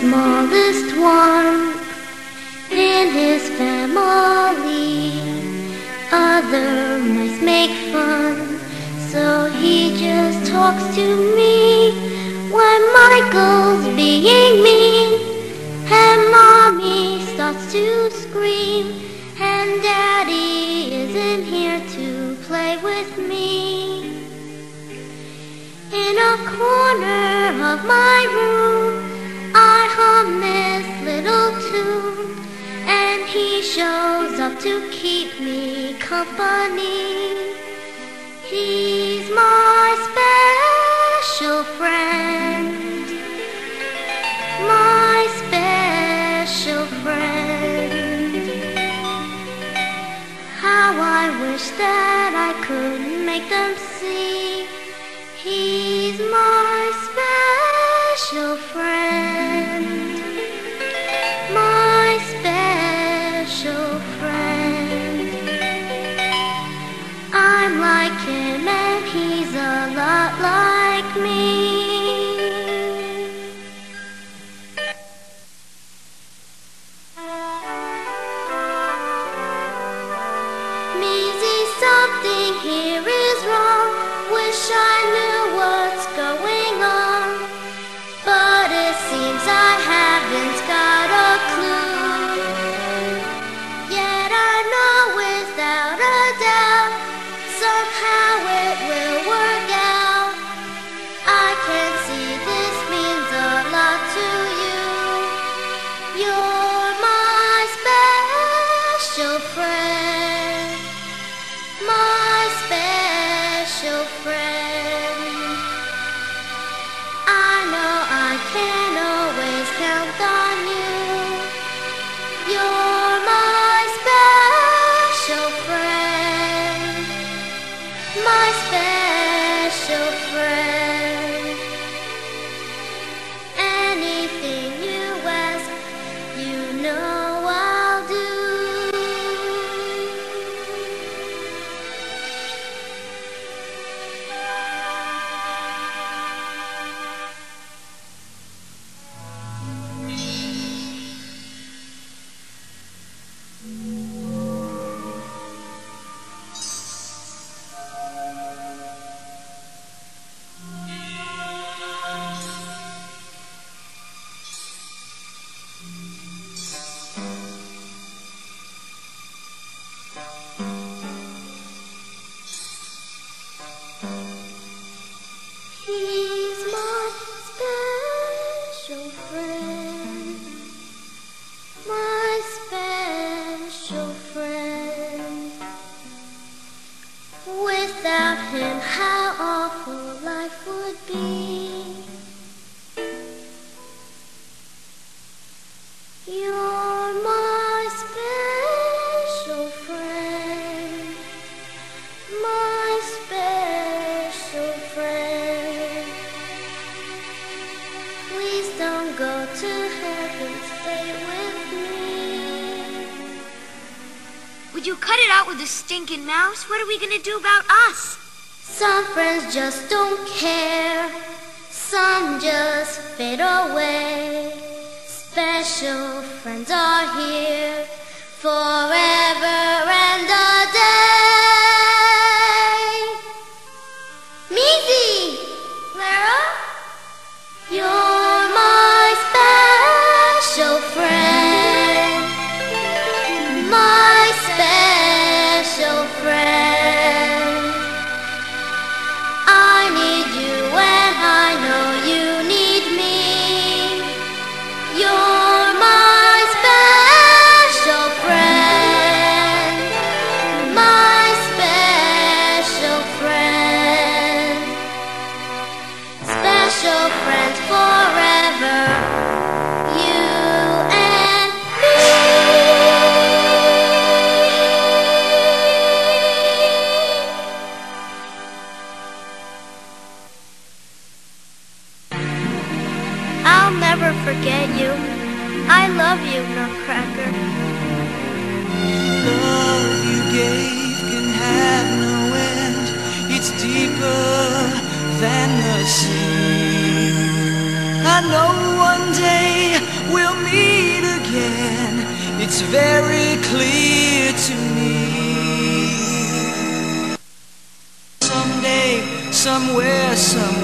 smallest one in his family. Other mice make fun, so he just talks to me when Michael's being mean. And mommy starts to scream, and daddy isn't here to play with me. In a corner of my room, hum this little tune, and he shows up to keep me company. He's my special friend, like him and he's a lot like me. Maisie, something here is wrong. Wish I knew what's going on. How awful life would be. You're my special friend my special friend. Please don't go to heaven, stay with me. Would you cut it out with the stinking mouse? What are we gonna do about us? Some friends just don't care, some just fade away. Special friends are here forever I love you, Nutcracker. love you gave can have no end. It's deeper than the sea. I know one day we'll meet again. It's very clear to me. Someday, somewhere, some way, again you